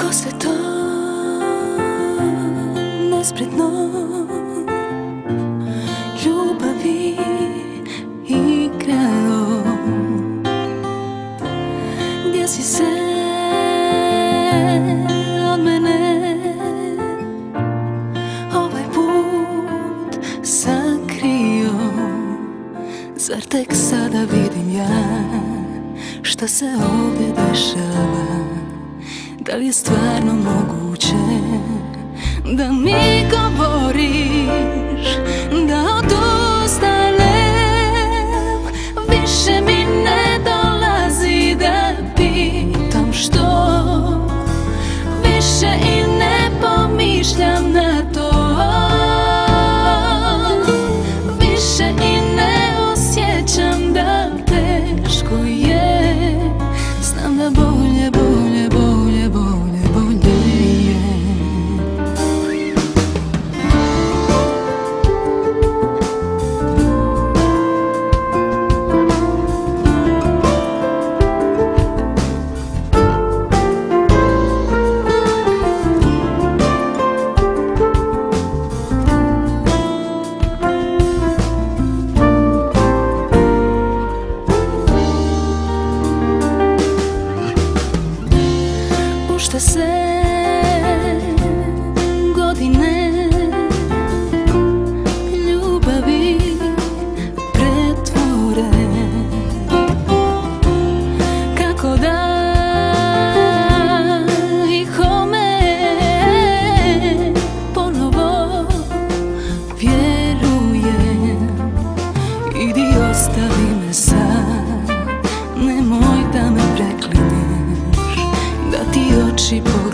Ko se to nespretno ljubavi igralo Gdje si se od mene ovaj put sakrio? Zar tek sada vidim ja što se ovdje dešava? Da li je stvarno moguće Da mi govoriš Da Say. chercher pour